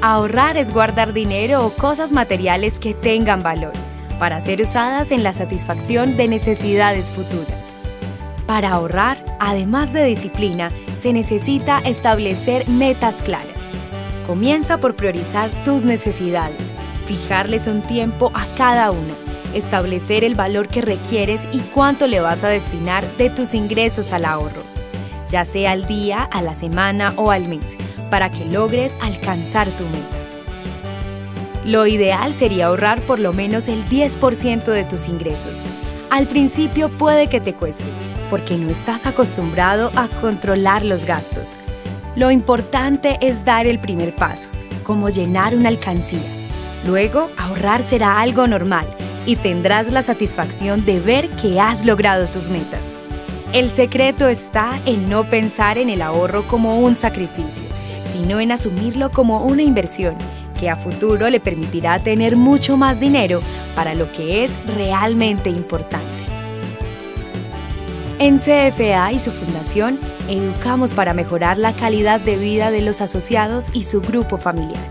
Ahorrar es guardar dinero o cosas materiales que tengan valor para ser usadas en la satisfacción de necesidades futuras. Para ahorrar, además de disciplina, se necesita establecer metas claras. Comienza por priorizar tus necesidades, fijarles un tiempo a cada una, establecer el valor que requieres y cuánto le vas a destinar de tus ingresos al ahorro, ya sea al día, a la semana o al mes, para que logres alcanzar tu meta. Lo ideal sería ahorrar por lo menos el 10% de tus ingresos. Al principio puede que te cueste, porque no estás acostumbrado a controlar los gastos. Lo importante es dar el primer paso, como llenar una alcancía. Luego, ahorrar será algo normal y tendrás la satisfacción de ver que has logrado tus metas. El secreto está en no pensar en el ahorro como un sacrificio, sino en asumirlo como una inversión que a futuro le permitirá tener mucho más dinero para lo que es realmente importante. En CFA y su fundación, educamos para mejorar la calidad de vida de los asociados y su grupo familiar.